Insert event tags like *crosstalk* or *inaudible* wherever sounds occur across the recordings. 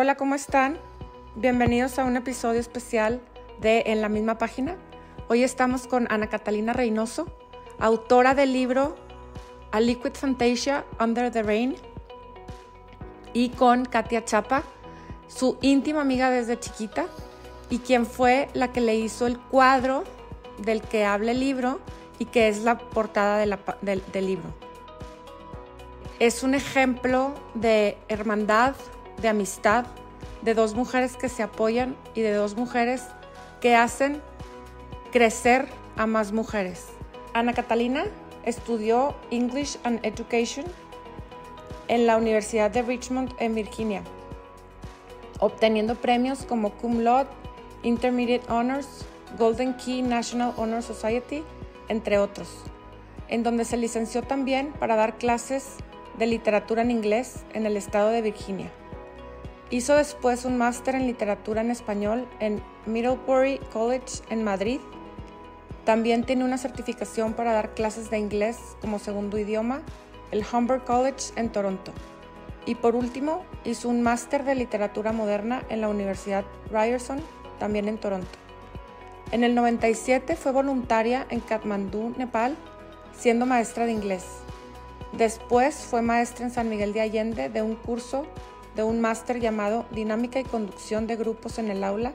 Hola, ¿cómo están? Bienvenidos a un episodio especial de En la misma página. Hoy estamos con Ana Catalina Reynoso, autora del libro A Liquid Fantasia Under the Rain, y con Katia Chapa, su íntima amiga desde chiquita y quien fue la que le hizo el cuadro del que habla el libro y que es la portada del, del libro. Es un ejemplo de hermandad, de amistad, de dos mujeres que se apoyan y de dos mujeres que hacen crecer a más mujeres. Ana Catalina estudió English and Education en la Universidad de Richmond en Virginia, obteniendo premios como Cum Laude, Intermediate Honors, Golden Key National Honor Society, entre otros, en donde se licenció también para dar clases de literatura en inglés en el estado de Virginia. Hizo después un máster en literatura en español en Middlebury College en Madrid. También tiene una certificación para dar clases de inglés como segundo idioma, el Humber College en Toronto. Y por último, hizo un máster de literatura moderna en la Universidad Ryerson, también en Toronto. En el 97 fue voluntaria en Kathmandú, Nepal, siendo maestra de inglés. Después fue maestra en San Miguel de Allende de un curso de un máster llamado Dinámica y Conducción de Grupos en el Aula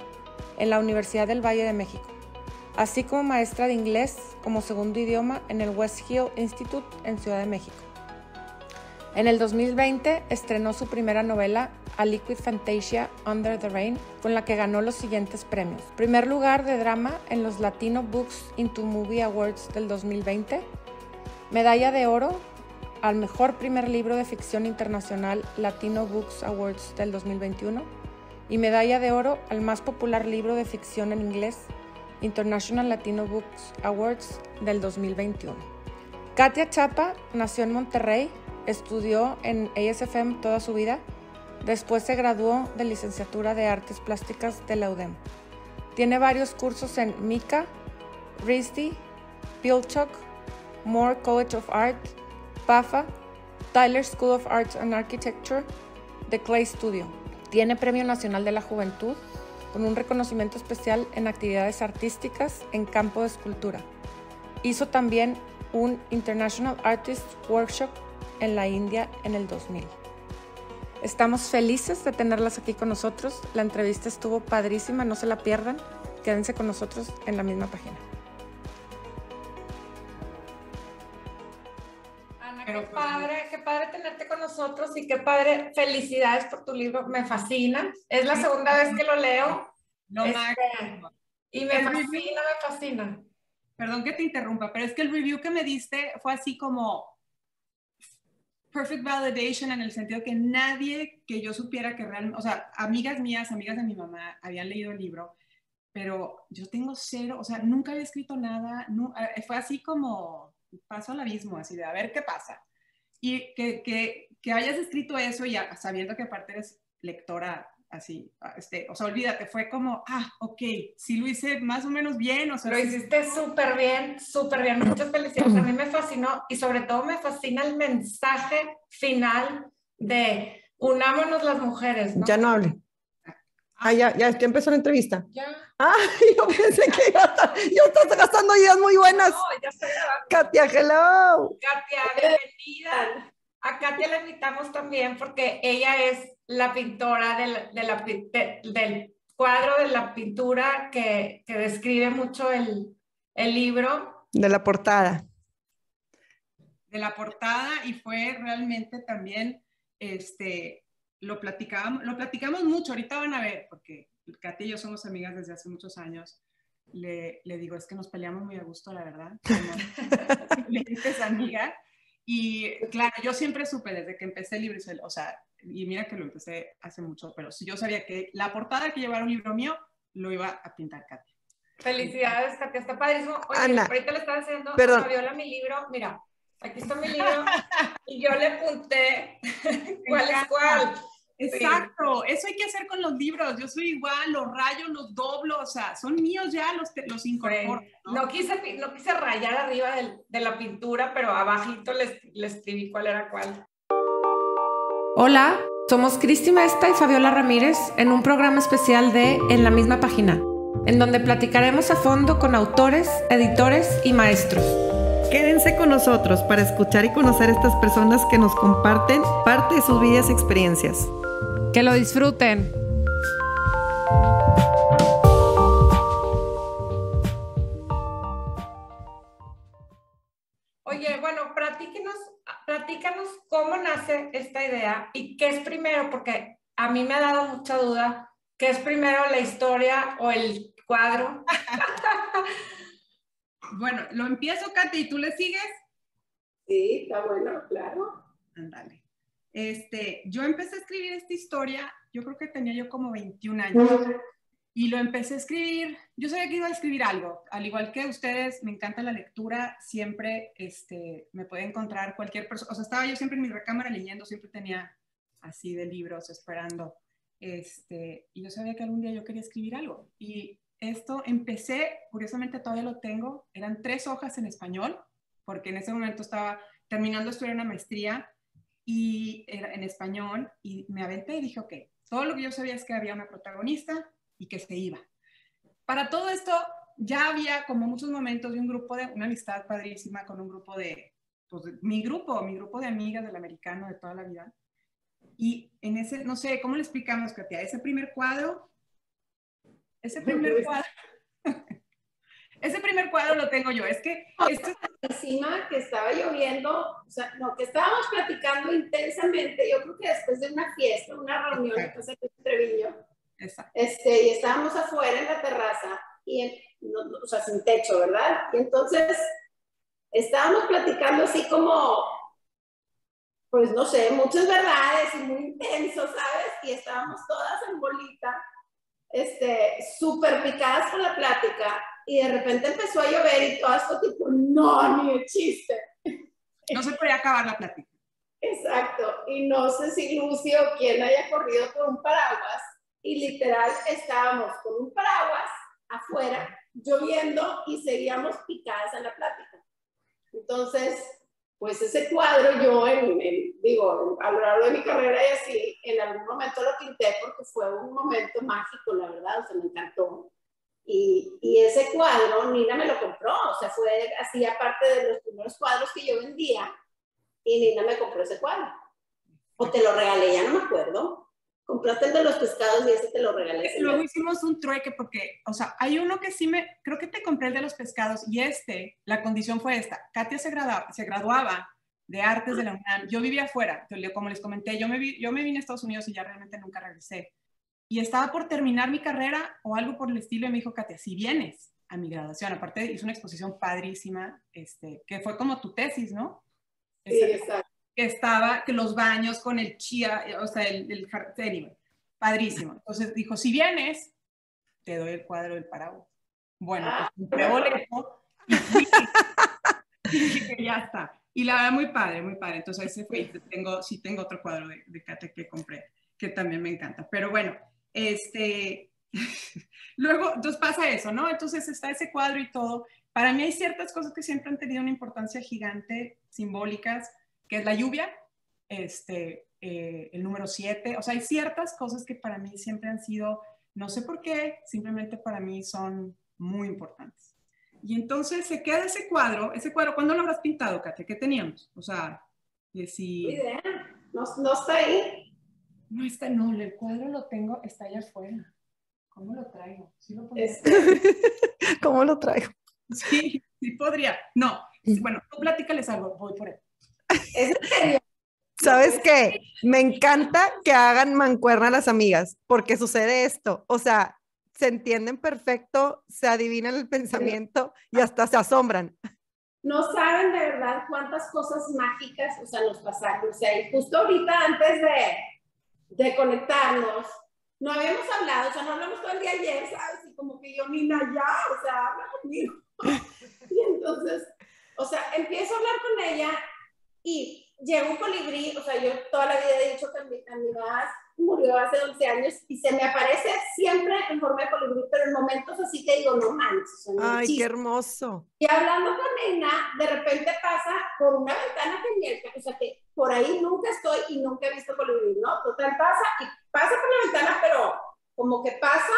en la Universidad del Valle de México, así como maestra de inglés como segundo idioma en el West Hill Institute en Ciudad de México. En el 2020 estrenó su primera novela, A Liquid Fantasia Under the Rain, con la que ganó los siguientes premios. Primer lugar de drama en los Latino Books into Movie Awards del 2020. Medalla de oro al mejor primer libro de ficción internacional Latino Books Awards del 2021 y medalla de oro al más popular libro de ficción en inglés International Latino Books Awards del 2021. Katia Chapa nació en Monterrey, estudió en ASFM toda su vida, después se graduó de licenciatura de Artes Plásticas de la UDEM. Tiene varios cursos en MICA, RISD, Pilchuck, Moore College of Art, PAFA, Tyler School of Arts and Architecture, The Clay Studio. Tiene Premio Nacional de la Juventud con un reconocimiento especial en actividades artísticas en campo de escultura. Hizo también un International Artist Workshop en la India en el 2000. Estamos felices de tenerlas aquí con nosotros. La entrevista estuvo padrísima, no se la pierdan. Quédense con nosotros en la misma página. Padre, tenerte con nosotros y qué padre. Felicidades por tu libro, me fascina. Es la segunda vez que lo leo. No Este, y me fascina, me fascina. Perdón que te interrumpa, pero es que el review que me diste fue así como perfect validation en el sentido que nadie que yo supiera que realmente, o sea, amigas mías, amigas de mi mamá habían leído el libro, pero yo tengo cero, o sea, nunca había escrito nada, no, eh, fue así como paso al abismo, así de a ver qué pasa. Y que, que, que hayas escrito eso ya sabiendo que aparte eres lectora así, este, o sea, olvídate, fue como, ah, ok, sí lo hice más o menos bien, o sea. Lo hiciste súper bien, súper bien, muchas felicidades, a mí me fascinó y sobre todo me fascina el mensaje final de unámonos las mujeres, ¿no? Ya no hable. Ah, ya, ya, ya empezó la entrevista. Ya. Ah, *laughs* yo pensé que ya, ya estás gastando ideas muy buenas. No, ya estoy grabando. Katia, hello. Katia, bienvenida. A Katia la invitamos también porque ella es la pintora del, de la, de, del cuadro de la pintura que, que describe mucho el, el, libro. De la portada. De la portada y fue realmente también, este, lo platicábamos, lo platicamos mucho, ahorita van a ver, porque Katy y yo somos amigas desde hace muchos años. Le, le digo, es que nos peleamos muy a gusto, la verdad. le dices amiga. Y claro, yo siempre supe desde que empecé el libro, o sea, y mira que lo empecé hace mucho, pero si yo sabía que la portada que llevara un libro mío, lo iba a pintar Katia. Felicidades, Katia, está padrísimo. Oye, Ana, ahorita le estaba haciendo perdón. Fabiola mi libro, mira, aquí está mi libro, y yo le apunté *laughs* cuál es cuál. Exacto, sí. eso hay que hacer con los libros. Yo soy igual, los rayo, los doblo, o sea, son míos ya, los, los incorporo. ¿no? No, quise, no quise rayar arriba del, de la pintura, pero abajito le, le escribí cuál era cuál. Hola, Somos Cristi Mesta y Fabiola Ramírez en un programa especial de En la misma página, en donde platicaremos a fondo con autores, editores y maestros. Quédense con nosotros para escuchar y conocer a estas personas que nos comparten parte de sus vidas y experiencias. Que lo disfruten. Oye, bueno, platíquenos, platícanos cómo nace esta idea y qué es primero, porque a mí me ha dado mucha duda, ¿qué es primero la historia o el cuadro? *laughs* bueno, lo empiezo, Katy, ¿y tú le sigues? Sí, está bueno, claro. Ándale. Este, yo empecé a escribir esta historia, yo creo que tenía yo como 21 años. Y lo empecé a escribir, yo sabía que iba a escribir algo, al igual que ustedes, me encanta la lectura, siempre este, me puede encontrar cualquier persona, o sea, estaba yo siempre en mi recámara leyendo, siempre tenía así de libros esperando, este, y yo sabía que algún día yo quería escribir algo. Y esto empecé, curiosamente todavía lo tengo, eran tres hojas en español, porque en ese momento estaba terminando de estudiar una maestría y era en español, y me aventé y dije, ok, todo lo que yo sabía es que había una protagonista, y que se iba. Para todo esto ya había como muchos momentos de un grupo de, una amistad padrísima con un grupo de, pues mi grupo, mi grupo de amigas del americano de toda la vida. Y en ese, no sé, ¿cómo le explicamos, Katia? Ese primer cuadro, ese primer cuadro, ese primer cuadro lo tengo yo. Es que esto encima que estaba lloviendo, o sea, no, que estábamos platicando intensamente, yo creo que después de una fiesta, una reunión, entonces Treviño, este, y estábamos afuera en la terraza, y o sea, sin techo, ¿verdad? Y entonces estábamos platicando así como, pues no sé, muchas verdades y muy intensos, ¿sabes? Y estábamos todas en bolita, este, súper picadas por la plática, y de repente empezó a llover y todas fue tipo, no, ni de chiste. No se podía acabar la plática. Exacto, y no sé si Lucio, quien haya corrido por un paraguas, y literal estábamos con un paraguas afuera, lloviendo y seguíamos picadas en la plática. Entonces, pues ese cuadro yo, en, digo, a lo largo de mi carrera y así, en algún momento lo pinté porque fue un momento mágico, la verdad, o sea, me encantó. Y, ese cuadro Nina me lo compró, o sea, fue así aparte de los primeros cuadros que yo vendía, y Nina me compró ese cuadro. O te lo regalé, ya no me acuerdo compraste el de los pescados y ese te lo regalé. Luego hicimos un trueque porque, o sea, hay uno que sí me, creo que te compré el de los pescados y este, la condición fue esta. Katia se graduaba, se graduaba de artes de la UNAM. Yo vivía afuera, como les comenté, yo me, vi, yo me vine a Estados Unidos y ya realmente nunca regresé. Y estaba por terminar mi carrera o algo por el estilo y me dijo, Katia, si vienes a mi graduación, aparte hizo una exposición padrísima, este, que fue como tu tesis, ¿no? Sí, exacto que estaba, que los baños con el chía, o sea, el, el padrísimo. Entonces dijo, si vienes, te doy el cuadro del paraguas. Bueno, pues compré boleto y, *laughs* ya está. Y la verdad, muy padre, muy padre. Entonces ese fue, tengo, sí tengo otro cuadro de, de Kate que compré, que también me encanta. Pero bueno, este, *laughs* luego, entonces pasa eso, ¿no? Entonces está ese cuadro y todo. Para mí hay ciertas cosas que siempre han tenido una importancia gigante, simbólicas, que es la lluvia, este, eh, el número 7. O sea, hay ciertas cosas que para mí siempre han sido, no sé por qué, simplemente para mí son muy importantes. Y entonces se queda ese cuadro, ese cuadro, ¿cuándo lo habrás pintado, Katia? ¿Qué teníamos? O sea, de si... No, no está ahí. No está, no, el cuadro lo tengo, está allá afuera. ¿Cómo lo traigo? ¿Sí lo *laughs* ¿Cómo lo traigo? Sí, sí podría. No, bueno, tú platícales algo, voy por él. ¿Sabes qué? Me encanta que hagan mancuerna a las amigas, porque sucede esto. O sea, se entienden perfecto, se adivinan el pensamiento y hasta se asombran. No saben de verdad cuántas cosas mágicas, o sea, nos pasaron. O sea, y justo ahorita antes de, de conectarnos, no habíamos hablado, o sea, no hablamos todo el día ayer, ¿sabes? Y como que yo, Nina, ya, o sea, habla conmigo. *laughs* Y entonces, o sea, empiezo a hablar con ella y llega un colibrí, o sea, yo toda la vida he dicho que amigas, murió hace 11 años y se me aparece siempre en forma de colibrí, pero en momentos así que digo, no manches. Ay, qué hermoso. Y hablando con Nena, de repente pasa por una ventana que o sea que por ahí nunca estoy y nunca he visto colibrí, ¿no? Total pasa y pasa por la ventana, pero como que pasa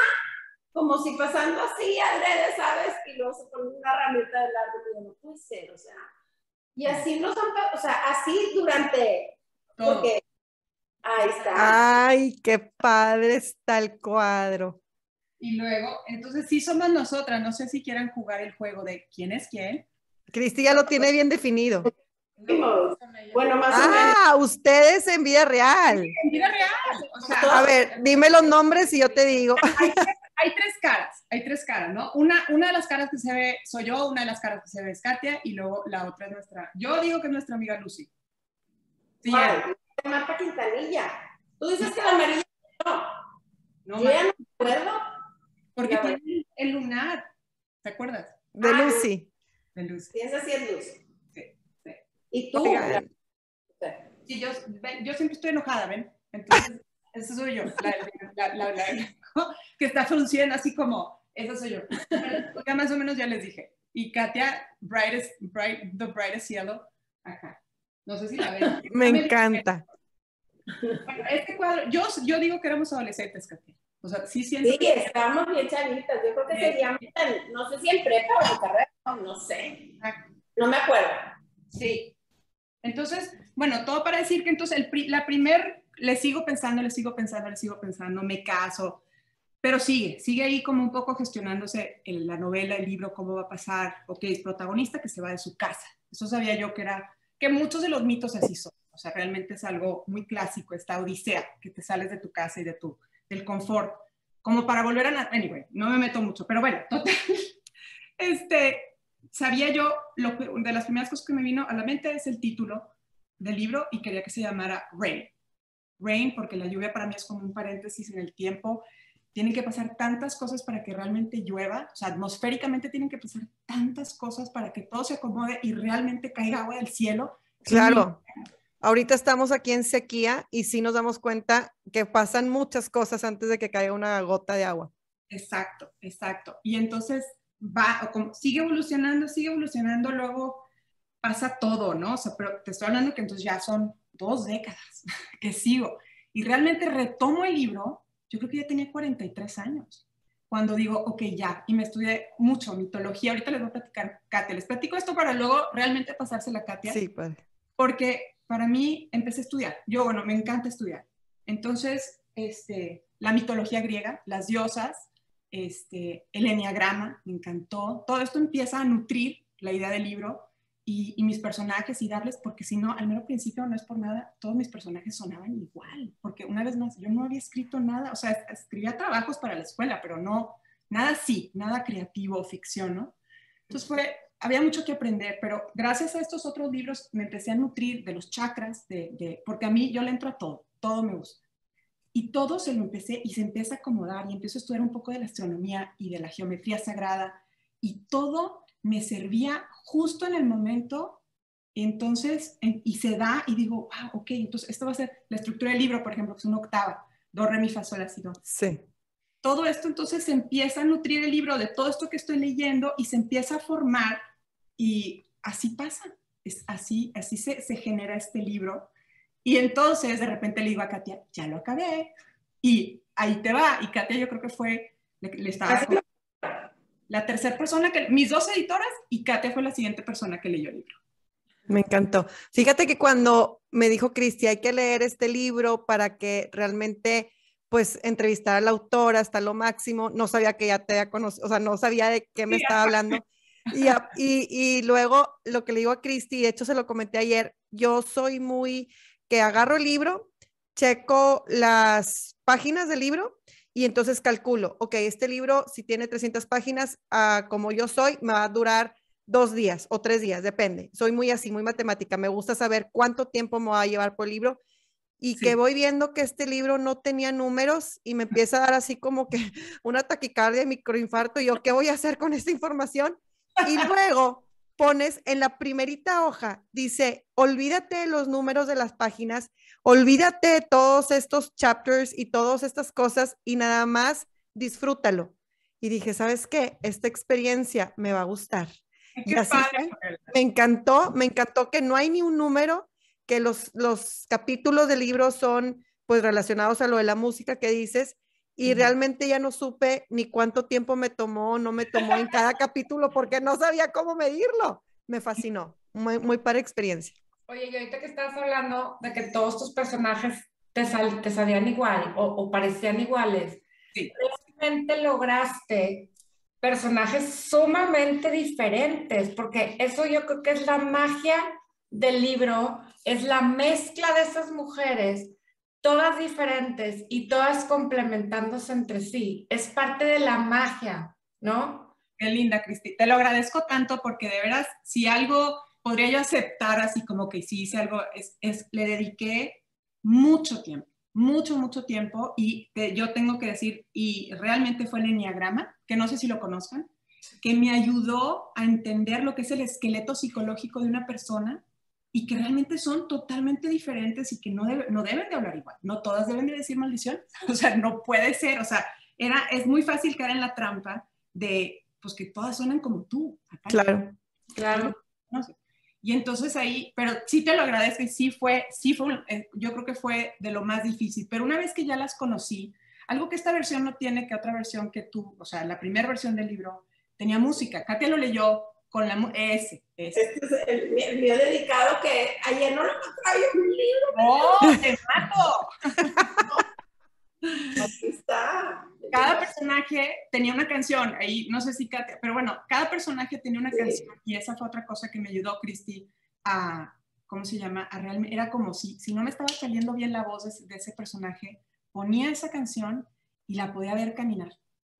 como si pasando así adrede, ¿sabes? Y luego se pone una ramita del árbol y no puede ser, o sea. Y así nos han, o sea, así durante, porque ahí está. Ay, qué padre está el cuadro. Y luego, entonces sí somos nosotras, no sé si quieran jugar el juego de quién es quién. Cristi ya lo tiene bien definido. Bueno, más ah, o menos. Ah, ustedes en vida real. En vida real. O sea, A ver, dime los nombres y yo te digo. hay, tres, hay tres caras, hay tres caras, ¿no? Una, una de las caras que se ve soy yo, una de las caras que se ve es Katia y luego la otra es nuestra, yo digo que es nuestra amiga Lucy. Sí, Marta Quintanilla. Tú dices que la amarilla no. no, Yo ya no me acuerdo. porque tiene el lunar, ¿te acuerdas? De Ah, Lucy. De Lucy. Piensa así es luz. Sí, sí. Y tú. Oigan, Sí, yo, yo siempre estoy enojada, ¿ven? Entonces, *laughs* esa soy yo, la, la, la, la- *laughs* que está frunciendo así como, esa soy yo. Ya más o menos ya les dije. Y Katia, brightest, bright, the brightest yellow, acá. No sé si la ven. *laughs* Me encanta. Bueno, este cuadro, yo, yo digo que éramos adolescentes, Katia. O sea, sí siento Sí, estábamos bien chavitas. Yo creo que seríamos, no sé si en prepa o en carrera, no, sé. No me acuerdo. Sí. Entonces, bueno, todo para decir que entonces el pri- la primer, le sigo pensando, le sigo pensando, le sigo pensando, me caso, pero sigue, sigue ahí como un poco gestionándose el- la novela, el libro, cómo va a pasar, ok, es protagonista que se va de su casa. Eso sabía yo que era, que muchos de los mitos así son, o sea, realmente es algo muy clásico, esta odisea, que te sales de tu casa y de tu, del confort, como para volver a, anyway, no me meto mucho, pero bueno, total, *laughs* este, sabía yo, lo, de las primeras cosas que me vino a la mente es el título del libro y quería que se llamara Rain. Rain, porque la lluvia para mí es como un paréntesis en el tiempo. Tienen que pasar tantas cosas para que realmente llueva, o sea, atmosféricamente tienen que pasar tantas cosas para que todo se acomode y realmente caiga agua del cielo. Claro. Ahorita estamos aquí en sequía y sí nos damos cuenta que pasan muchas cosas antes de que caiga una gota de agua. Exacto, exacto. Y entonces va, o como, sigue evolucionando, sigue evolucionando, luego pasa todo, ¿no? O sea, pero te estoy hablando que entonces ya son dos décadas *laughs* que sigo. Y realmente retomo el libro, yo creo que ya tenía 43 años, cuando digo, ok, ya, y me estudié mucho mitología, ahorita les voy a platicar, Katia, les platico esto para luego realmente pasársela a Katia Sí, padre. porque para mí empecé a estudiar. Yo, bueno, me encanta estudiar. Entonces, este, la mitología griega, las diosas, este, el enneagrama, me encantó. Todo esto empieza a nutrir la idea del libro y, mis personajes y darles, porque si no, al mero principio no es por nada, todos mis personajes sonaban igual, porque una vez más, yo no había escrito nada, o sea, es- escribía trabajos para la escuela, pero no, nada así, nada creativo, ficción, ¿no? Entonces fue, había mucho que aprender, pero gracias a estos otros libros me empecé a nutrir de los chakras, de, porque a mí yo le entro a todo, todo me gusta. Y todo se lo empecé y se empieza a acomodar y empiezo a estudiar un poco de la astronomía y de la geometría sagrada y todo me servía justo en el momento. Entonces, en- y se da y digo, wow, ok, entonces esto va a ser la estructura del libro, por ejemplo, es una octava, do, re, mi, fa, sol, la, si, do Sí. Todo esto entonces se empieza a nutrir el libro de todo esto que estoy leyendo y se empieza a formar y así pasa, es así, así se, se genera este libro. Y entonces de repente le digo a Katia, ya lo acabé y ahí te va. Y Katia yo creo que fue, le, le estaba... Así La tercera persona que, mis dos editoras y Katia fue la siguiente persona que leyó el libro. Me encantó. Fíjate que cuando me dijo Cristi, hay que leer este libro para que realmente, pues, entrevistar a la autora hasta lo máximo, no sabía que ya te había conocido, o sea, no sabía de qué me Sí, estaba hablando. *laughs* Y, y, y luego lo que le digo a Cristi, de hecho se lo comenté ayer, yo soy muy, que agarro el libro, checo las páginas del libro y entonces calculo, ok, este libro, si tiene 300 páginas, ah, como yo soy, me va a durar dos días o tres días, depende. Soy muy así, muy matemática. Me gusta saber cuánto tiempo me va a llevar por el libro y Sí. que voy viendo que este libro no tenía números y me empieza a dar así como que *laughs* una taquicardia, microinfarto. Y yo, ¿qué voy a hacer con esta información? Y luego pones en la primerita hoja, dice, olvídate de los números de las páginas, olvídate de todos estos chapters y todas estas cosas y nada más disfrútalo. Y dije, ¿sabes qué? Esta experiencia me va a gustar. Y así. Me encantó, me encantó que no hay ni un número, que los, los capítulos del libro son pues relacionados a lo de la música que dices y realmente ya no supe ni cuánto tiempo me tomó o no me tomó en cada *laughs* capítulo porque no sabía cómo medirlo. Me fascinó, muy, muy para experiencia. Oye, y ahorita que estás hablando de que todos tus personajes te, sal, te salían igual o, o parecían iguales, Sí. realmente lograste personajes sumamente diferentes, porque eso yo creo que es la magia del libro, es la mezcla de esas mujeres, todas diferentes y todas complementándose entre sí. Es parte de la magia, ¿no? Qué linda, Cristi. Te lo agradezco tanto porque de veras, si algo podría yo aceptar así como que sí hice algo, es, es le dediqué mucho tiempo, mucho, mucho tiempo y yo tengo que decir, y realmente fue el enneagrama, que no sé si lo conozcan, que me ayudó a entender lo que es el esqueleto psicológico de una persona y que realmente son totalmente diferentes y que no, debe- no deben de hablar igual. No todas deben de decir maldición. *laughs* O sea, no puede ser. O sea, era, es muy fácil caer en la trampa de, pues que todas suenan como tú. Acá Claro. Claro. no sé. Y entonces ahí, pero sí te lo agradezco y sí fue, sí fue, eh, yo creo que fue de lo más difícil, pero una vez que ya las conocí, algo que esta versión no tiene que otra versión que tú, o sea, la primera versión del libro tenía música. Katia lo leyó con la, ese, ese. Este es el, mío dedicado que ayer no lo encontré en un libro. ¡Oh, te mato! *laughs* Aquí está. Cada personaje tenía una canción, ahí no sé si Katia, pero bueno, cada personaje tenía una Sí. canción y esa fue otra cosa que me ayudó, Cristi, a, ¿cómo se llama? A realmente, era como si, si no me estaba saliendo bien la voz de, de ese personaje, ponía esa canción y la podía ver caminar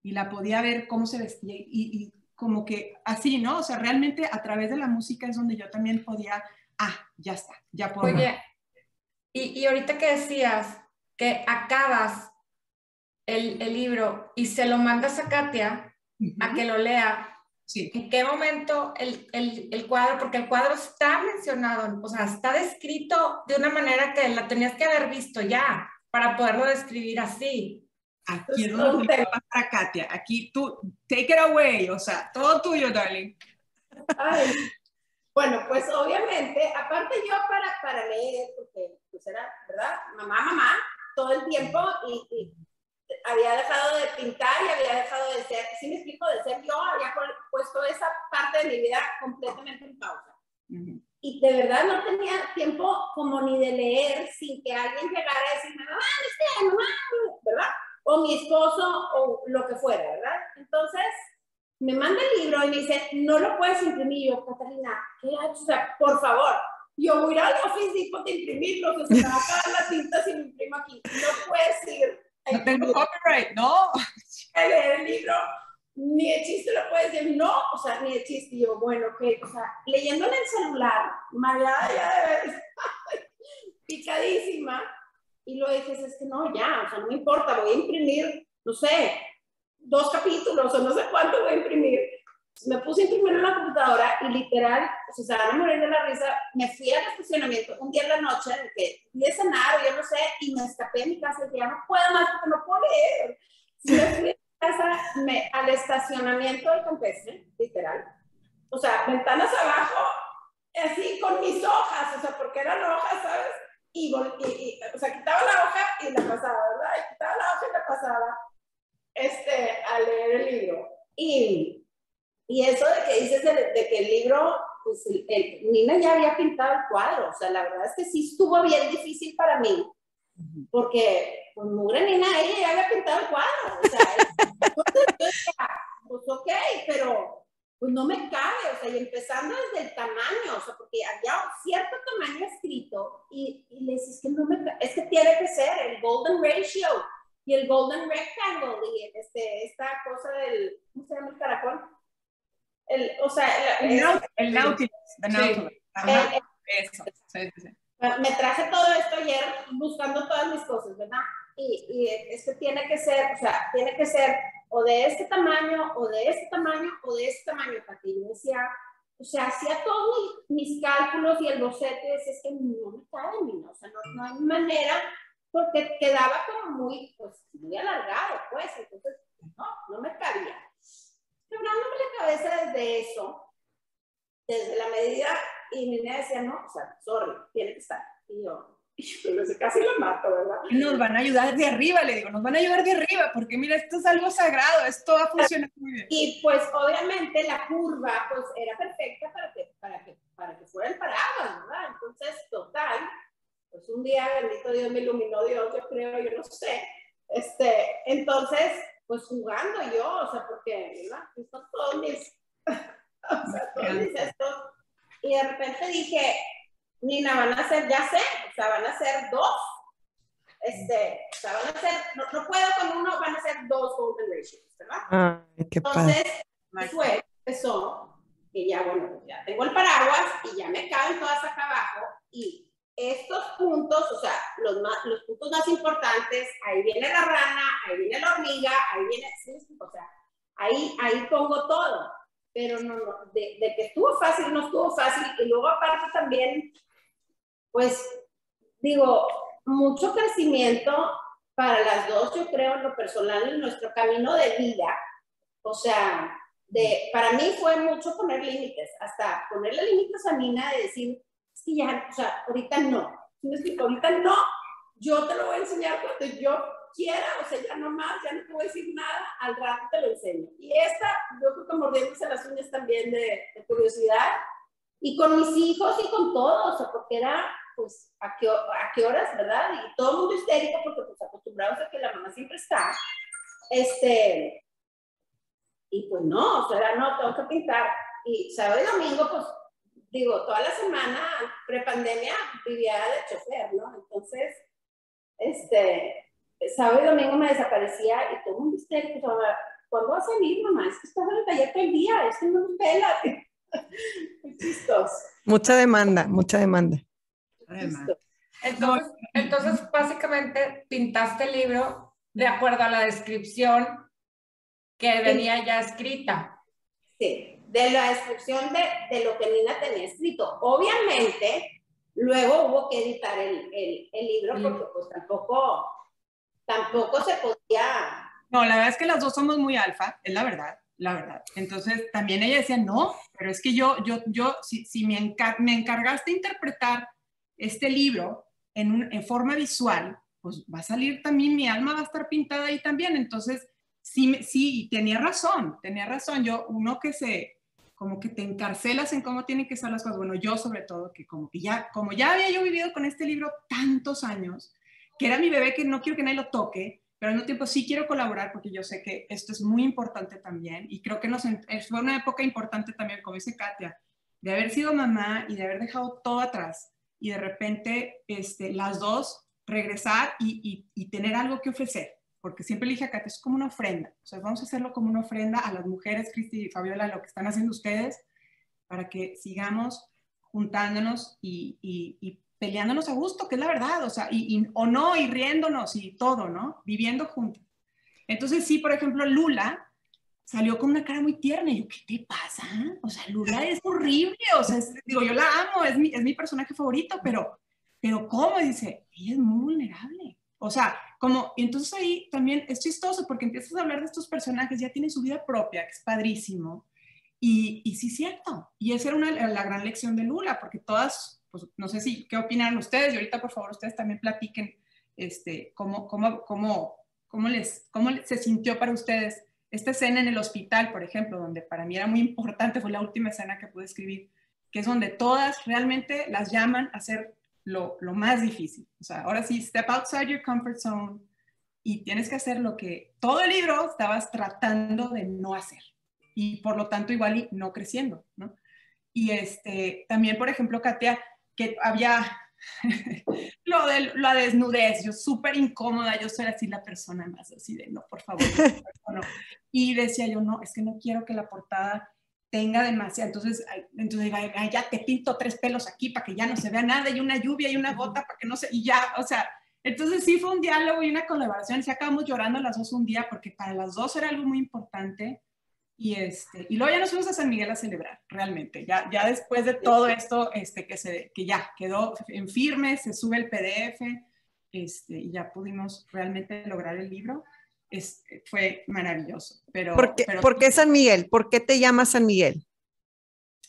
y la podía ver cómo se vestía y, y como que así, ¿no? O sea, realmente a través de la música es donde yo también podía, ah, ya está, ya puedo. Oye, y, y ahorita que decías que acabas el, el libro y se lo mandas a Katia a que lo lea, Sí, ¿en qué momento el, el, el cuadro, porque el cuadro está mencionado, o sea, está descrito de una manera que la tenías que haber visto ya para poderlo describir así? Aquí es donde le va a pasar a Katia, aquí tú, take it away, o sea, todo tuyo, darling. Ay, Bueno, pues obviamente, aparte yo para, para leer, porque pues era, ¿verdad? Mamá, mamá, todo el tiempo y, y había dejado de pintar y había dejado de ser, si me explico, de ser yo, había pu- puesto esa parte de mi vida completamente en pausa. Ujú. Y de verdad no tenía tiempo como ni de leer sin que alguien llegara a decirme, mamá, ¿viste? Mamá. O mi esposo o lo que fuera, ¿verdad? Entonces, me manda el libro y me dice, no lo puedes imprimir. Y yo, Catalina, ¿qué haces? O sea, por favor, yo voy a ir al Office Depot de imprimirlo, o sea, se me va a acabar la tinta si lo imprimo aquí. No puedes ir No tengo copyright, no. leer el libro, ni de chiste lo puedes decir, no, o sea, ni de chiste. Y yo, bueno, que, o sea, leyendo en el celular, mareada ya de ver, *laughs* picadísima, y lo dije, es que no, ya, o sea, no me importa, voy a imprimir, no sé, dos capítulos o no sé cuánto voy a imprimir. Me puse a imprimir en la computadora y literal, o sea, se van a morir de la risa, me fui al estacionamiento un día en la noche, en el que fui a cenar yo no sé, y me escapé de mi casa y dije, ya no puedo más porque no puedo leer. Me fui a casa, me, al estacionamiento del campestre, literal. O sea, ventanas abajo, así con mis hojas, o sea, porque eran hojas, ¿sabes? Y, y- y, o sea, quitaba la hoja y la pasaba, ¿verdad? Y quitaba la hoja y la pasaba este, a leer el libro. Y, y eso de que dices de, de que el libro, pues el, el- Nina ya había pintado el cuadro, o sea, la verdad es que sí estuvo bien difícil para mí, porque pues mugre Nina, ella ya había pintado el cuadro, o sea, *laughs* entonces pues ok, pero pues no me cabe, o sea, y empezando desde el tamaño, o sea, porque había cierto tamaño escrito y, y le dices que no me ca- es que tiene que ser el golden ratio y el golden rectangle y este, esta cosa del, ¿cómo se llama el caracol? El, o sea, el- El, es- nau- el Nautilus. Nautilus. Ajá, el- Eso, sí, sí, sí. me traje todo esto ayer buscando todas mis cosas, ¿verdad? Y, y este tiene que ser, o sea, tiene que ser o de este tamaño, o de este tamaño, o de este tamaño, Pati. Yo decía, o sea, hacía todos mis, cálculos y el boceto decía, es que no me cabe, o sea, no, no hay manera, porque quedaba como muy, pues, muy alargado, pues, entonces, no, no me cabía. Quebrándome la cabeza desde eso, desde la medida, y mi niña decía, no, o sea, sorry, tiene que estar. Y yo, casi lo mato, ¿verdad? Nos van a ayudar de arriba, le digo, nos van a ayudar de arriba, porque mira, esto es algo sagrado, esto va a funcionar muy bien. Y pues obviamente la curva pues era perfecta para que, para que, para que fuera el paraguas, ¿verdad? Entonces, total, pues un día, bendito Dios, me iluminó Dios, yo creo, yo no sé. Este, entonces, pues jugando yo, o sea, porque, ¿verdad? Son todos mis, *laughs* o sea, todos mis estos. Y de repente dije, Nina, van a ser, ya sé, o sea, van a ser dos. Este, o sea, van a ser, no, no puedo con uno, van a ser dos golden ratios, ¿verdad? Ay, qué Entonces, fue, empezó, que ya, bueno, ya tengo el paraguas y ya me caben todas acá abajo y estos puntos, o sea, los, más, los puntos más importantes, ahí viene la rana, ahí viene la hormiga, ahí viene, o sea, ahí, ahí pongo todo, pero no, no de, de, que estuvo fácil, no estuvo fácil, y luego aparte también pues digo, mucho crecimiento para las dos, yo creo, en lo personal, en nuestro camino de vida. O sea, de, para mí fue mucho poner límites, hasta ponerle límites a Nina de decir, sí, ya, o sea, ahorita no. explico? Ahorita no, yo te lo voy a enseñar cuando yo quiera, o sea, ya no más, ya no te voy a decir nada, al rato te lo enseño. Y esta, yo creo que mordiéndose las uñas también de, de curiosidad, y con mis hijos y con todos, o sea, porque era pues, ¿a qué, a qué horas, verdad? Y todo el mundo histérico porque, pues, acostumbrados a que la mamá siempre está. Este, y pues no, o sea, no, tengo que pintar. Y sábado y domingo, pues, digo, toda la semana, prepandemia, vivía de chofer, ¿no? Entonces, este, sábado y domingo me desaparecía y todo el mundo histérico, ¿cuándo vas a venir, mamá? Es que estás en el taller todo el día, es que no me pela. *laughs* Muy chistoso. Mucha demanda, mucha demanda. Entonces, entonces, básicamente pintaste el libro de acuerdo a la descripción que venía ya escrita. Sí, de la descripción de, de, lo que Nina tenía escrito. Obviamente, luego hubo que editar el, el, el libro porque pues tampoco, tampoco se podía... No, la verdad es que las dos somos muy alfa, es la verdad, la verdad. Entonces, también ella decía, no, pero es que yo, yo, yo, si, si me, encar me encargaste interpretar este libro en, en, forma visual, pues va a salir también, mi alma va a estar pintada ahí también. Entonces, sí, sí, tenía razón, tenía razón. Yo, uno que se, como que te encarcelas en cómo tienen que ser las cosas. Bueno, yo sobre todo, que como que ya, como ya había yo vivido con este libro tantos años, que era mi bebé que no quiero que nadie lo toque, pero al mismo tiempo sí quiero colaborar porque yo sé que esto es muy importante también y creo que nos, fue una época importante también, como dice Katia, de haber sido mamá y de haber dejado todo atrás y de repente este, las dos regresar y, y, tener algo que ofrecer. Porque siempre le dije a Katia, es como una ofrenda. O sea, vamos a hacerlo como una ofrenda a las mujeres, Cristi y Fabiola, lo que están haciendo ustedes, para que sigamos juntándonos y, y peleándonos a gusto, que es la verdad, o sea, y, o no, y riéndonos y todo, ¿no? Viviendo juntos. Entonces, sí, por ejemplo, Lula, salió con una cara muy tierna. Y yo, ¿qué te pasa? O sea, Lula es horrible. O sea, digo, yo la amo, es mi, es mi personaje favorito, pero, pero ¿cómo? dice, ella es muy vulnerable. O sea, como, y entonces ahí también es chistoso porque empiezas a hablar de estos personajes, ya tienen su vida propia, que es padrísimo. Y, y sí, cierto. Y esa era una, la gran lección de Lula, porque todas, pues no sé si, ¿qué opinan ustedes? Y ahorita, por favor, ustedes también platiquen este, cómo, cómo, cómo, cómo, les, cómo se sintió para ustedes esta escena en el hospital, por ejemplo, donde para mí era muy importante, fue la última escena que pude escribir, que es donde todas realmente las llaman a hacer lo, lo más difícil. O sea, ahora sí, step outside your comfort zone y tienes que hacer lo que todo el libro estabas tratando de no hacer. Y por lo tanto, igual y no creciendo, ¿no? Y este, también, por ejemplo, Katia, que había *laughs* lo de la desnudez, yo súper incómoda, yo soy así la persona más así de, no, por favor. No. Y decía yo, no, es que no quiero que la portada tenga demasiado, entonces, entonces ya te pinto tres pelos aquí para que ya no se vea nada y una lluvia y una gota para que no se, y ya, o sea, entonces sí fue un diálogo y una colaboración, sí acabamos llorando las dos un día porque para las dos era algo muy importante Y, este, y luego ya nos fuimos a San Miguel a celebrar, realmente. Ya, ya después de todo esto, este, que, se, que ya quedó en firme, se sube el PDF este, y ya pudimos realmente lograr el libro. Es, fue maravilloso. Pero, ¿Por, qué, pero, ¿Por qué San Miguel? ¿Por qué te llamas San Miguel?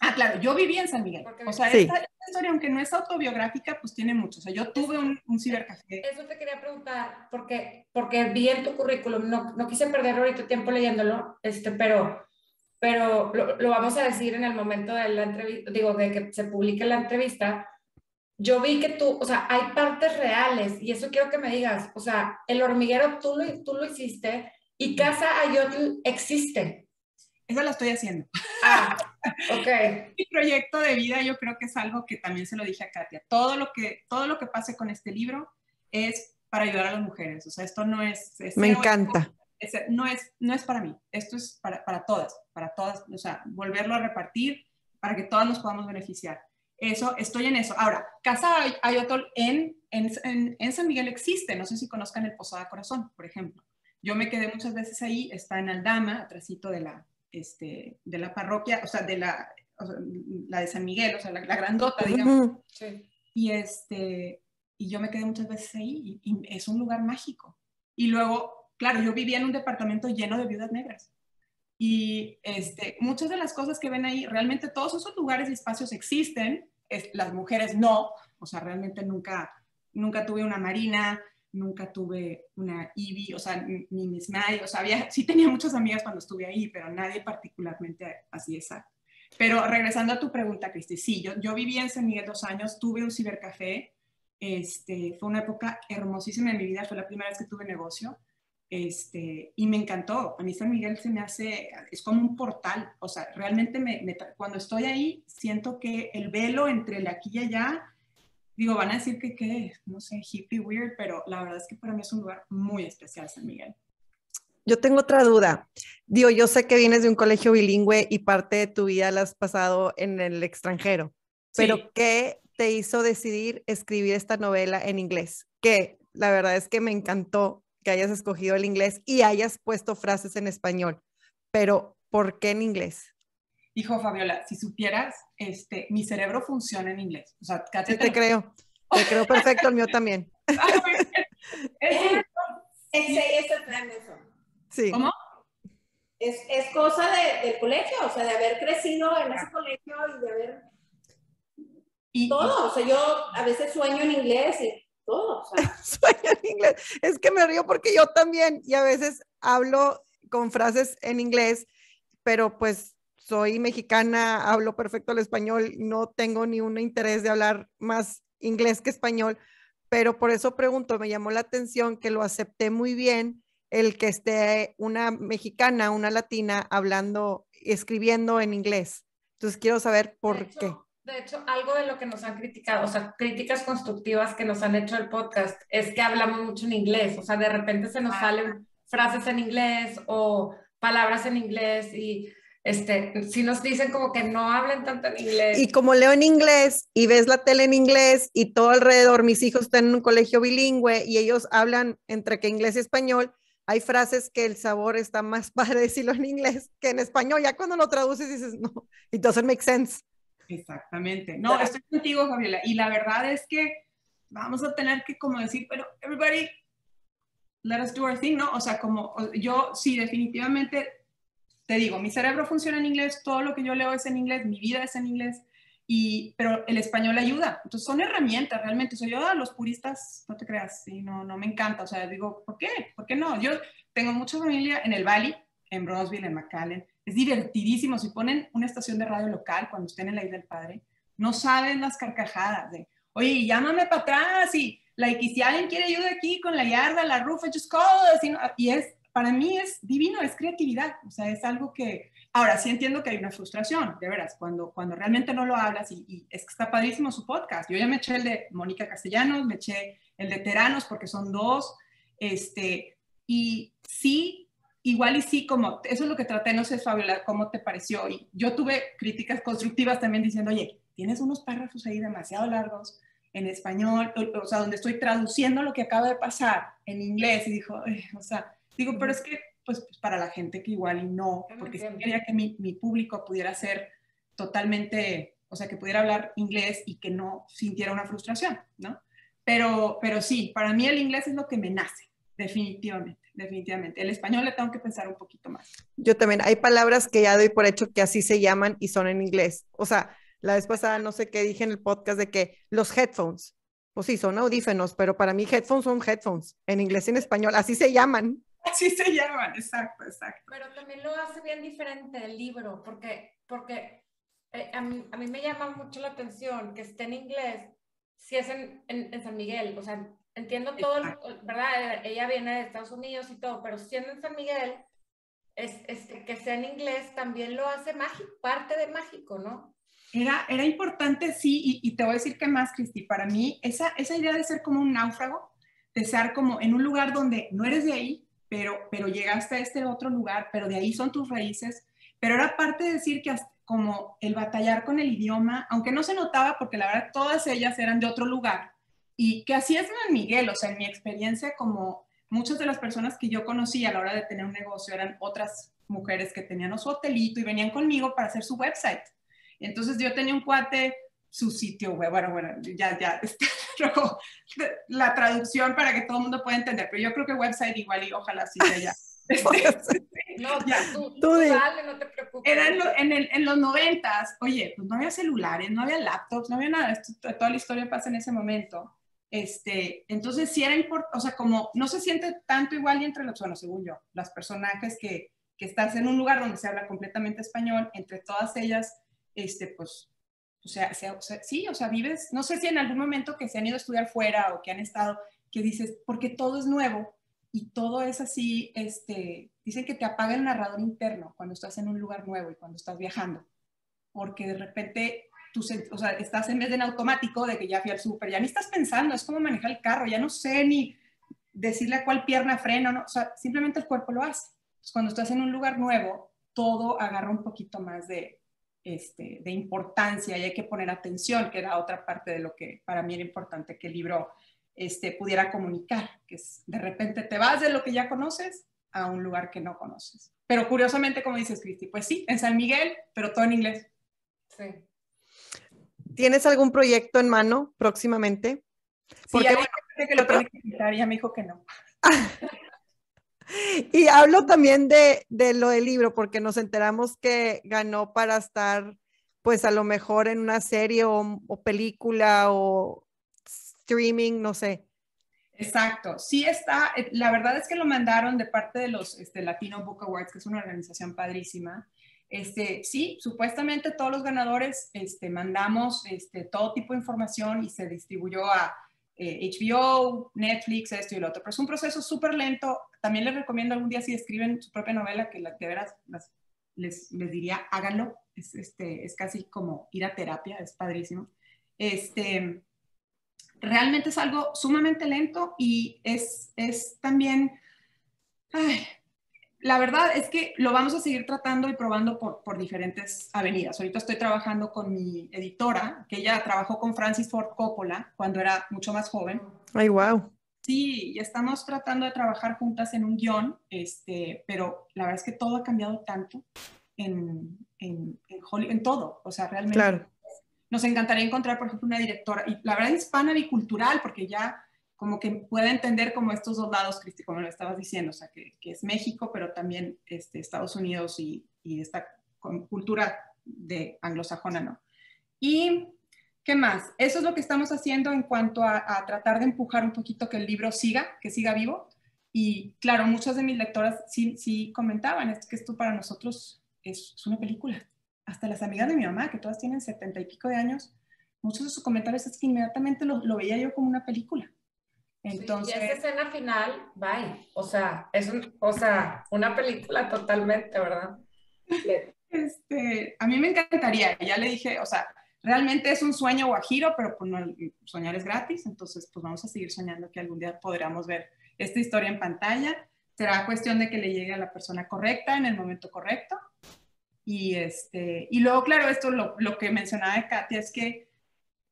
Ah, claro, yo viví en San Miguel. O sea, Sí. esta, esta historia, aunque no es autobiográfica, pues tiene mucho. O sea, yo tuve un, un cibercafé. Eso te quería preguntar, porque, porque vi en tu currículum, no, no quise perder ahorita tiempo leyéndolo, este, pero, pero lo, lo vamos a decir en el momento de la entrevista, digo, de que se publique la entrevista. Yo vi que tú, o sea, hay partes reales, y eso quiero que me digas, o sea, el hormiguero tú lo, tú lo hiciste y Casa Ayotl existe. Esa la estoy haciendo. Ah, ok. *laughs* Mi proyecto de vida yo creo que es algo que también se lo dije a Katia. Todo lo que, todo lo que pase con este libro es para ayudar a las mujeres. O sea, esto no es... es Me encanta. es- no, es, no es para mí, esto es para, para todas, para todas, o sea, volverlo a repartir para que todas nos podamos beneficiar. Eso, estoy en eso. Ahora, Casa Ay- Ayotol en, en, en, en San Miguel existe, no sé si conozcan el Posada Corazón, por ejemplo. Yo me quedé muchas veces ahí, está en Aldama, atrásito de la, este, de la parroquia, o sea, de la, o sea, la de San Miguel, o sea, la, la grandota, digamos. Sí. Y, este, y yo me quedé muchas veces ahí y, y es un lugar mágico. Y luego, claro, yo vivía en un departamento lleno de viudas negras. Y este, muchas de las cosas que ven ahí, realmente todos esos lugares y espacios existen, es- las mujeres no, o sea, realmente nunca, nunca tuve una marina, nunca tuve una Ivy, o sea, ni Miss May, o sea, había, sí tenía muchas amigas cuando estuve ahí, pero nadie particularmente así exacto. Pero regresando a tu pregunta, Cristi, sí, yo, yo viví en San Miguel dos años, tuve un cibercafé, este, fue una época hermosísima en mi vida, fue la primera vez que tuve negocio, este, y me encantó. A mí San Miguel se me hace, es como un portal, o sea, realmente me, me cuando estoy ahí siento que el velo entre el aquí y allá, digo, van a decir que qué, no sé, hippie, weird, pero la verdad es que para mí es un lugar muy especial San Miguel. Yo tengo otra duda. Digo, yo sé que vienes de un colegio bilingüe y parte de tu vida la has pasado en el extranjero, pero Sí. ¿qué te hizo decidir escribir esta novela en inglés? Que la verdad es que me encantó que hayas escogido el inglés y hayas puesto frases en español, pero ¿por qué en inglés? Hijo Fabiola, si supieras, este, mi cerebro funciona en inglés. O sea, Katia Sí, te lo- creo. Te creo perfecto, el mío también. *laughs* Es es el plan de eso. Sí. ¿Cómo? Es, es cosa de- del colegio, o sea, de haber crecido en ese colegio y de haber y, todo. O sea, yo a veces sueño en inglés y todo. O sea, *laughs* Sueño en inglés. Es que me río porque yo también y a veces hablo con frases en inglés, pero pues soy mexicana, hablo perfecto el español, no tengo ni un interés de hablar más inglés que español, pero por eso pregunto, me llamó la atención que lo acepté muy bien el que esté una mexicana, una latina hablando, escribiendo en inglés. Entonces quiero saber por de hecho, qué. De hecho, algo de lo que nos han criticado, o sea, críticas constructivas que nos han hecho el podcast, es que hablamos mucho en inglés, o sea, de repente se nos salen frases en inglés o palabras en inglés y este, si nos dicen como que no hablen tanto en inglés. Y como leo en inglés y ves la tele en inglés y todo alrededor, mis hijos están en un colegio bilingüe y ellos hablan entre que inglés y español, hay frases que el sabor está más *laughs* padre decirlo en inglés que en español. Ya cuando lo traduces dices, no, it doesn't make sense. Exactamente. No, estoy contigo, Fabiola. Y la verdad es que vamos a tener que como decir, pero everybody, let us do our thing, ¿no? O sea, como yo sí, definitivamente, te digo, mi cerebro funciona en inglés, todo lo que yo leo es en inglés, mi vida es en inglés, y, pero el español ayuda. Entonces son herramientas realmente. O sea, yo a los puristas, no te creas, sí, no, no me encanta. O sea, digo, ¿por qué? ¿Por qué no? Yo tengo mucha familia en el Valley, en Bronzeville, en McAllen. Es divertidísimo. Si ponen una estación de radio local cuando estén en la isla del padre, no saben las carcajadas de, oye, llámame para atrás y, like, y si alguien quiere ayuda aquí con la yarda, la rufa, just call y es, para mí es divino, es creatividad. O sea, es algo que, ahora sí entiendo que hay una frustración, de veras, cuando, cuando realmente no lo hablas y, y es que está padrísimo su podcast. Yo ya me eché el de Mónica Castellanos, me eché el de Teranos porque son dos, este, y sí igual y sí, como, eso es lo que traté, no sé, Fabiola, ¿cómo te pareció? Y yo tuve críticas constructivas también diciendo, oye, tienes unos párrafos ahí demasiado largos en español, o, o sea, donde estoy traduciendo lo que acaba de pasar en inglés, y dijo, o sea, digo, pero es que pues, pues, para la gente que igual y no, porque sí quería que mi, mi público pudiera ser totalmente, o sea, que pudiera hablar inglés y que no sintiera una frustración, ¿no? Pero, pero sí, para mí el inglés es lo que me nace, definitivamente, definitivamente. El español le tengo que pensar un poquito más. Yo también, hay palabras que ya doy por hecho que así se llaman y son en inglés. O sea, la vez pasada no sé qué dije en el podcast de que los headphones, pues sí, son audífonos, pero para mí headphones son headphones, en inglés y en español, así se llaman. Así se llaman, exacto, exacto. Pero también lo hace bien diferente el libro, porque, porque eh, a, mí, a, mí, me llama mucho la atención que esté en inglés, si es en, en, San Miguel, o sea, entiendo todo, ¿verdad? Ella viene de Estados Unidos y todo, pero siendo en San Miguel, es, es que sea en inglés también lo hace mágico, parte de mágico, ¿no? Era, era importante, sí, y, y, te voy a decir que más, Cristi, para mí esa, esa idea de ser como un náufrago, de ser como en un lugar donde no eres de ahí, pero, pero llegaste a este otro lugar, pero de ahí son tus raíces, pero era parte de decir que como el batallar con el idioma, aunque no se notaba porque la verdad todas ellas eran de otro lugar, y que así es San Miguel, o sea, en mi experiencia como muchas de las personas que yo conocí a la hora de tener un negocio eran otras mujeres que tenían su hotelito y venían conmigo para hacer su website. Entonces yo tenía un cuate, su sitio web, bueno, bueno, ya, ya, *laughs* este, la traducción para que todo el mundo pueda entender, pero yo creo que website igual y ojalá sí ya. *laughs* Este, *laughs* no, ya, tú, tú, dale, no te preocupes. Era en, en, el, en, los noventas, oye, pues no había celulares, no había laptops, no había nada, esto, toda la historia pasa en ese momento. Este, entonces sí era importante, o sea, como no se siente tanto igual y entre los, bueno, según yo, las personajes que, que estás en un lugar donde se habla completamente español, entre todas ellas este, pues, o sea, sí, o sea, vives, no sé si en algún momento que se han ido a estudiar fuera o que han estado, que dices, porque todo es nuevo y todo es así, este, dicen que te apaga el narrador interno cuando estás en un lugar nuevo y cuando estás viajando, porque de repente tú, o sea, estás en vez de en automático de que ya fui al súper, ya ni estás pensando, es como manejar el carro, ya no sé ni decirle a cuál pierna freno, no, o sea, simplemente el cuerpo lo hace. cuando estás en un lugar nuevo, todo agarra un poquito más de, este, de importancia y hay que poner atención, que era otra parte de lo que para mí era importante que el libro este, pudiera comunicar, que es de repente te vas de lo que ya conoces a un lugar que no conoces. Pero curiosamente, como dices, Cristi, pues sí, en San Miguel, pero todo en inglés. Sí. ¿Tienes algún proyecto en mano próximamente? Porque sí, bueno, que lo tiene que quitar y ya me dijo que no. *laughs* Y hablo también de, de, lo del libro, porque nos enteramos que ganó para estar, pues a lo mejor en una serie o, película o streaming, no sé. Exacto, sí está, eh, la verdad es que lo mandaron de parte de los este, Latino Book Awards, que es una organización padrísima. Este, sí, supuestamente todos los ganadores este, mandamos este, todo tipo de información y se distribuyó a HBO, eh, Netflix, esto y lo otro. Pero es un proceso súper lento. También les recomiendo algún día si escriben su propia novela, que de veras les, les, diría, háganlo. Es, este, es casi como ir a terapia, es padrísimo. Este, realmente es algo sumamente lento y es, es también... Ay, la verdad es que lo vamos a seguir tratando y probando por, por, diferentes avenidas. Ahorita estoy trabajando con mi editora, que ella trabajó con Francis Ford Coppola cuando era mucho más joven. Ay, wow. Sí, y estamos tratando de trabajar juntas en un guion, este, pero la verdad es que todo ha cambiado tanto en, en, en Hollywood, en todo. O sea, realmente claro. nos encantaría encontrar, por ejemplo, una directora, y la verdad hispana bicultural, porque ya como que pueda entender como estos dos lados, Cristi, como lo estabas diciendo, o sea, que, que es México, pero también este, Estados Unidos y, y esta cultura de anglosajona, ¿no? Y, ¿qué más? Eso es lo que estamos haciendo en cuanto a, a, tratar de empujar un poquito que el libro siga, que siga vivo. Y, claro, muchas de mis lectoras sí, sí comentaban, es que esto para nosotros es, es una película. Hasta las amigas de mi mamá, que todas tienen setenta y pico de años, muchos de sus comentarios es que inmediatamente lo, lo veía yo como una película. Entonces, sí, y esa escena final, bye. O sea, es un, o sea, una película totalmente, ¿verdad? *laughs* Este, a mí me encantaría, ya le dije, o sea, realmente es un sueño guajiro, pero pues no, soñar es gratis, entonces pues vamos a seguir soñando que algún día podremos ver esta historia en pantalla. Será cuestión de que le llegue a la persona correcta en el momento correcto. Y, este, y luego, claro, esto lo, lo que mencionaba de Katia es que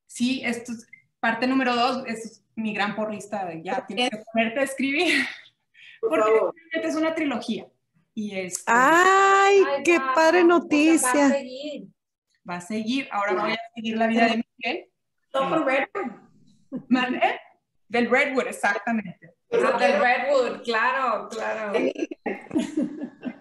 sí, esto es parte número dos, es mi gran porrista de ya, tienes que ponerte a escribir. *laughs* porque es una trilogía. y es ¡Ay, Ay, qué padre a noticia! Va a seguir. Ahora voy a seguir la vida de Miguel. Con Redwood. ¿Mande? Del Redwood, exactamente. Ah, del Redwood, claro, claro.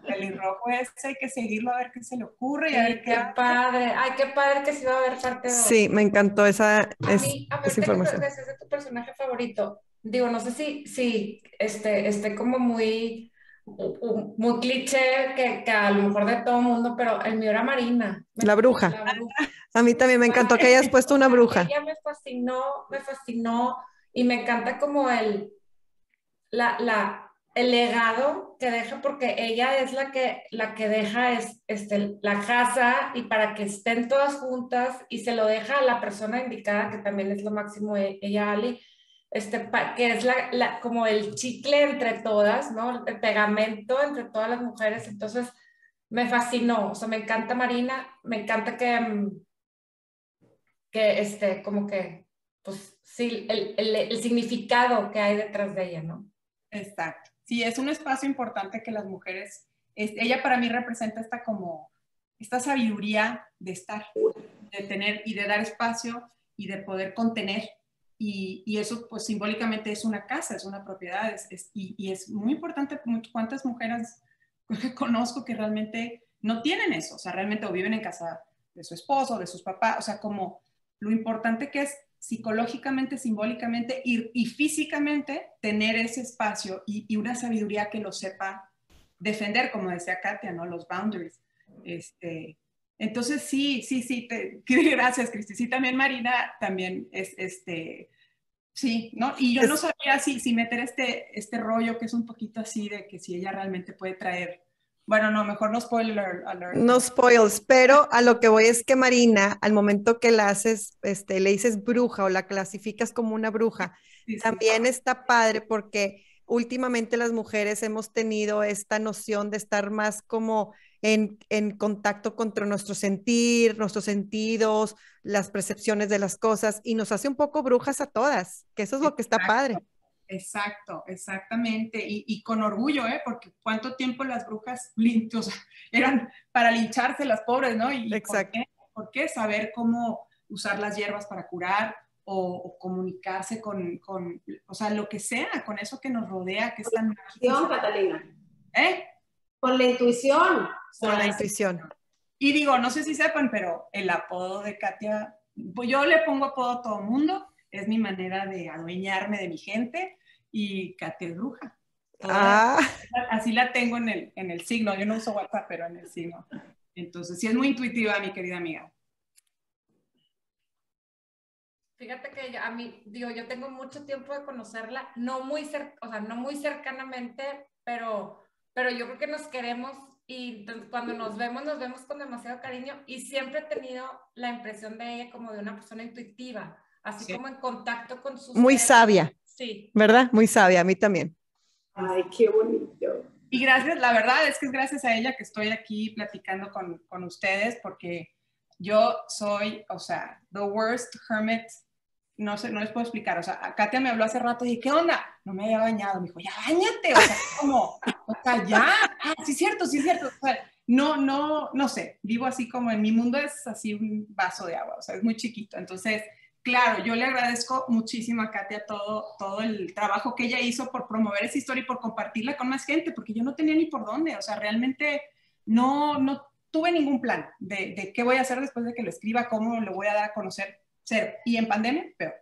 El rojo ese hay que seguirlo a ver qué se le ocurre y a ver qué qué padre. Ay, qué padre que sí va a haber parte 2. Sí, me encantó esa, A es- mí, a ver, esa ¿qué información. te es de tu personaje favorito? Digo, no sé si, si este, esté como muy, muy cliché que, que a lo mejor de todo mundo, pero el mío era Marina. La bruja. La bruja. A mí también me encantó que hayas puesto una bruja. Ella me fascinó, me fascinó y me encanta como el, la, la, el legado que deja porque ella es la que, la que deja es, este, la casa y para que estén todas juntas y se lo deja a la persona indicada que también es lo máximo e- ella Ali, este, que es la, la- como el chicle entre todas, ¿no? El pegamento entre todas las mujeres, entonces me fascinó, o sea, me encanta Marina, me encanta que... que este, como que, pues sí, el, el, el significado que hay detrás de ella, ¿no? Exacto. Sí, es un espacio importante que las mujeres, es- ella para mí representa esta como, esta sabiduría de estar, de tener y de dar espacio y de poder contener. Y, y eso pues simbólicamente es una casa, es una propiedad. es- es- y, y es muy importante cuántas mujeres *laughs* conozco que realmente no tienen eso, o sea, realmente o viven en casa de su esposo, de sus papás, o sea, como lo importante que es psicológicamente, simbólicamente y, y físicamente tener ese espacio y una sabiduría que lo sepa defender, como decía Katia, ¿no? Los boundaries. Este, entonces, sí, sí, sí, te, *laughs* gracias, Cristi. Sí, también Marina también es, este, sí, ¿no? Y yo no sabía si, si meter este, este rollo que es un poquito así de que si ella realmente puede traer, bueno, no, mejor no spoiler alert. No spoils, pero a lo que voy es que Marina, al momento que la haces, este, le dices bruja o la clasificas como una bruja, Sí, sí. también está padre porque últimamente las mujeres hemos tenido esta noción de estar más como en, en contacto con nuestro sentir, nuestros sentidos, las percepciones de las cosas y nos hace un poco brujas a todas, que eso es lo que está Exacto. padre. Exacto, exactamente. Y, y con orgullo, ¿eh? Porque cuánto tiempo las brujas lin- o sea, eran para lincharse las pobres, ¿no? Y, y Exacto. ¿por qué? ¿Por qué? Saber cómo usar las hierbas para curar o, o comunicarse con, con, o sea, lo que sea, con eso que nos rodea, que es tan Intuición. Catalina. ¿Eh? Con la intuición. Con la intuición. Y digo, no sé si sepan, pero el apodo de Katia, pues yo le pongo apodo a todo mundo, es mi manera de adueñarme de mi gente y Katia es bruja. Ah, Así la tengo en el, en el signo. Yo no uso WhatsApp, pero en el signo. Entonces, sí es muy intuitiva, mi querida amiga. Fíjate que yo- a mí, digo, yo tengo mucho tiempo de conocerla, no muy cer o sea, no muy cercanamente, pero, pero yo creo que nos queremos y cuando nos vemos, nos vemos con demasiado cariño y siempre he tenido la impresión de ella como de una persona intuitiva, así Sí. como en contacto con sus muy sabia, Sí. ¿verdad? Muy sabia, a mí también. Ay, qué bonito. Y gracias, la verdad es que es gracias a ella que estoy aquí platicando con, con ustedes, porque yo soy, o sea, the worst hermit. No sé, no les puedo explicar. O sea, Katia me habló hace rato y dije, ¿qué onda? No me había bañado. Me dijo, ya bañate. O sea, *laughs* como, o sea, ya. Ah, sí, cierto, sí, cierto. O sea, no, no, no sé. Vivo así como en mi mundo es así un vaso de agua. O sea, es muy chiquito. Entonces, claro, yo le agradezco muchísimo a Katia todo, todo el trabajo que ella hizo por promover esa historia y por compartirla con más gente, porque yo no tenía ni por dónde. O sea, realmente no, no tuve ningún plan de, de qué voy a hacer después de que lo escriba, cómo lo voy a dar a conocer. Cero. Y en pandemia, peor.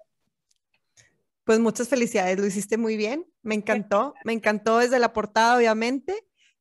Pues muchas felicidades, lo hiciste muy bien, me encantó, me encantó desde la portada, obviamente,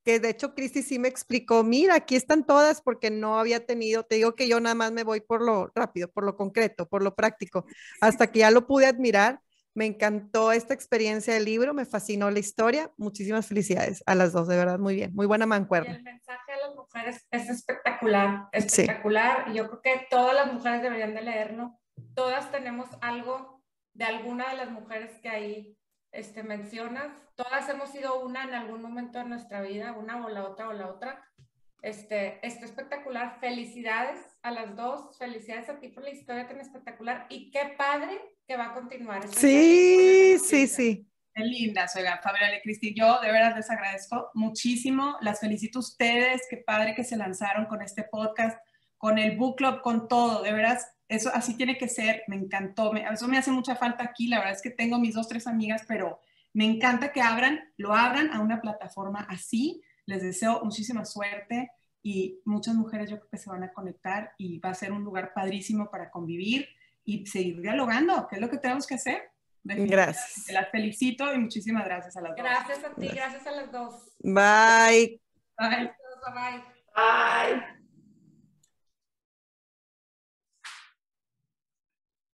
que de hecho Cristi sí me explicó, mira, aquí están todas porque no había tenido, te digo que yo nada más me voy por lo rápido, por lo concreto, por lo práctico, hasta que ya lo pude admirar, me encantó esta experiencia del libro, me fascinó la historia, muchísimas felicidades a las dos, de verdad, muy bien, muy buena Y mancuerna. el mensaje a las mujeres es espectacular, Sí. espectacular. Y yo creo que todas las mujeres deberían de leerlo. Todas tenemos algo de alguna de las mujeres que ahí este, mencionas. Todas hemos sido una en algún momento de nuestra vida, una o la otra o la otra. Este, está espectacular. Felicidades a las dos. Felicidades a ti por la historia tan espectacular. Y qué padre que va a continuar. Sí, sí, sí, Qué lindas, oigan, Fabiola y Cristi, yo de verdad les agradezco muchísimo, las felicito a ustedes, qué padre que se lanzaron con este podcast, con el book club, con todo, de verdad, eso así tiene que ser, me encantó, me, eso me hace mucha falta aquí, la verdad es que tengo mis dos, tres amigas, pero me encanta que abran, lo abran a una plataforma así, les deseo muchísima suerte y muchas mujeres yo creo que se van a conectar y va a ser un lugar padrísimo para convivir y seguir dialogando, que es lo que tenemos que hacer. Gracias. Te las felicito y muchísimas gracias a las dos. Gracias a ti, gracias a las dos. Bye. Bye. Bye. Bye.